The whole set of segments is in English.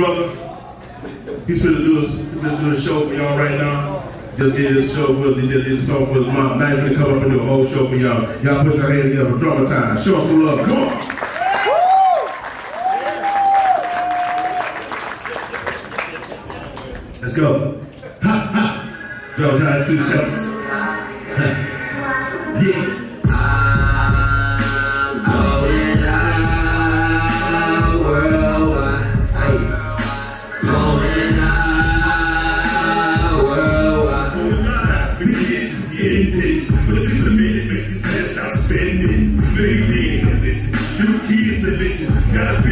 brother. He's gonna do a, gonna do a show for y'all right now. Just did this show with he just did a song for his mom. Now he's gonna come up and do a whole show for y'all. Y'all put your hand together, Dramatized, show us some love. Come on. Let's go. Ha ha. Dramatized two steps. Yeah.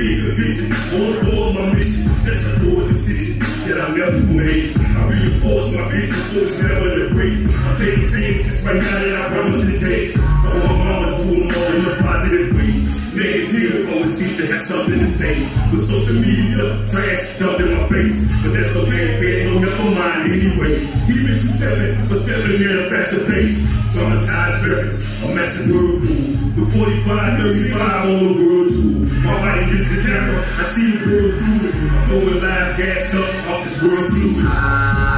Big vision, on board my mission. That's a bold decision that I never made. I reinforce my vision so it's never to break. I'm taking chances right now that I promise to take. Negative always seem to have something to say. With social media, trash dumped in my face. But that's okay, man, no never mind anyway. Even two stepping, but stepping at a faster pace. Dramatized records, a massive whirlpool. With 45, 35 on the world tour. My body gets the camera, I see the world through. it. I'm throwing live gas up off this world fluid.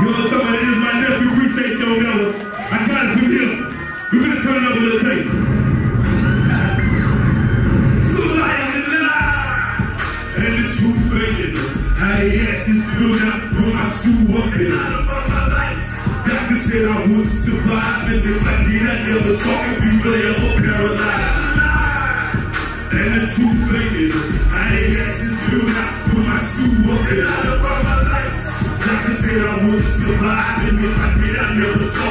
You know somebody, it is my nephew. Appreciate your number. I got it from him. We're gonna turn it up a little taste. And the truth faded. I yes, it's good. I put my shoe up and out of my life. Doctor said I wouldn't survive, and if I did, I'd never talk and be forever paralyzed. And the truth faded. I ain't yes, it's true. I put my shoe up and out of my life. Like I said, I wouldn't survive. And if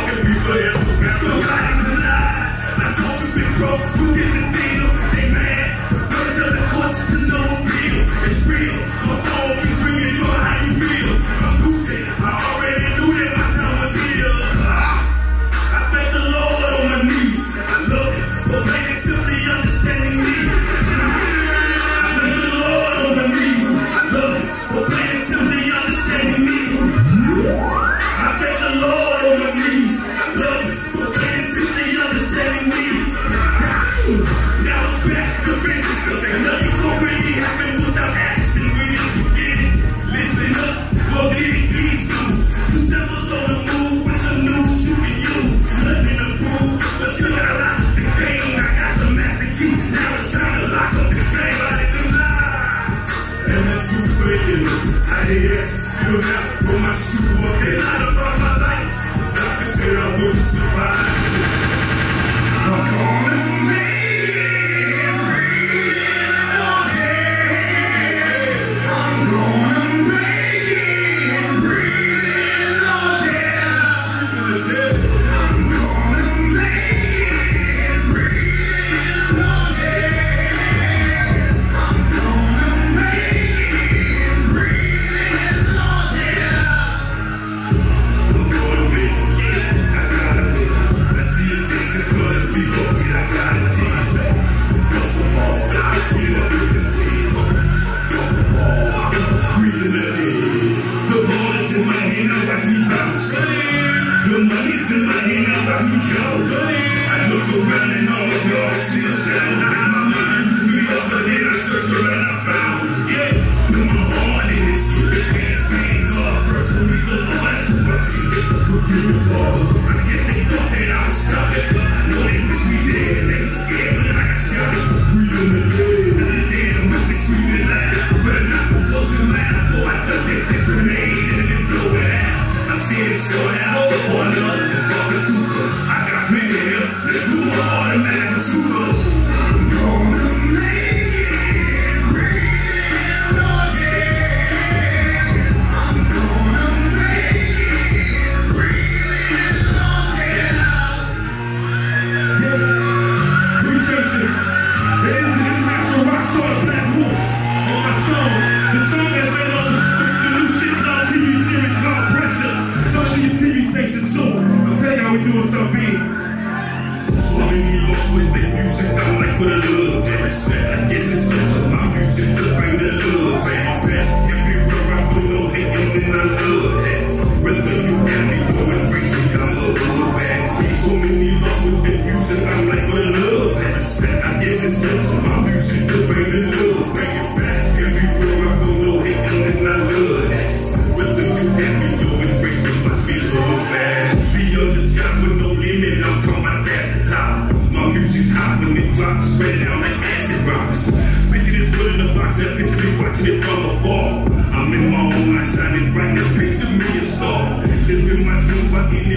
I look around and all y'all see the sound. And my money used lost, but then I searched around. I found. Yeah. Put my heart in this shit. Pants tank up. Personally, the Lord. So I can get the forgive. I guess they thought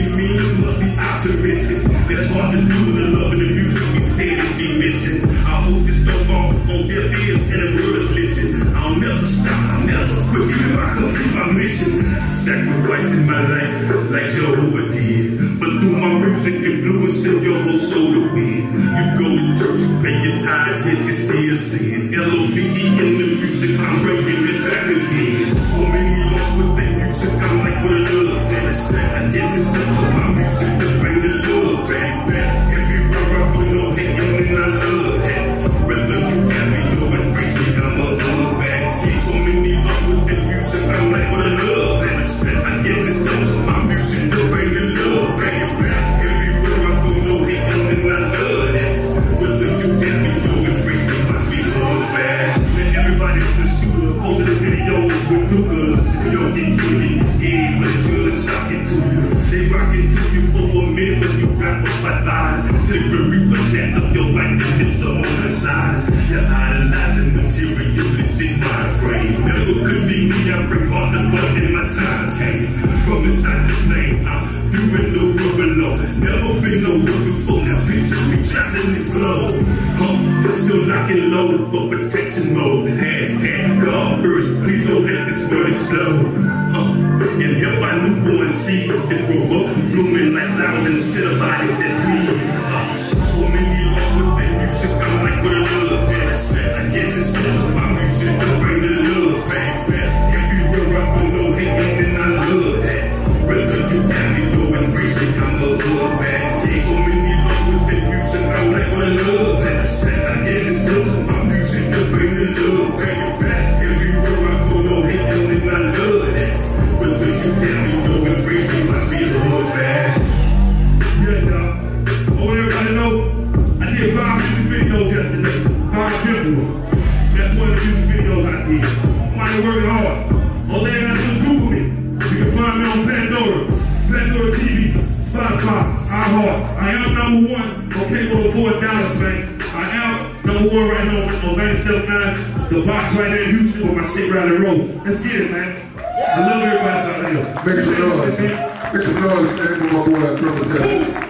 by means, must be optimistic. That's hard to do with the love and we steady be missing. I hope this don't on deaf ears and the words listen. I'll never stop, I'll never quit, if I complete my mission. Sacrificing my life like Jehovah did. But through my music, influencing your whole soul to win. You go to church, pay your tithes, it's so. You're idolizing materialistic mind frame. Never could be me, I bring all the blood in my time came. From inside the flame, I'm below. Never no now picture me in still locking low for protection mode. Hashtag God first, please don't let this world explode. And help my newborn seeds to grow up, blooming like flowers instead of bodies that bleed. Huh, I'm like, what Somebody working hard. All they gotta do is Google me. You can find me on Pandora, Pandora TV, Spotify, iHeart. I am number one on Cable for Dallas, man. I am number one right now on 97.9. The box right there in Houston with my shit right the road. Let's get it, man. I love everybody out there. Make some noise. Make some noise, man, for my boy Tell.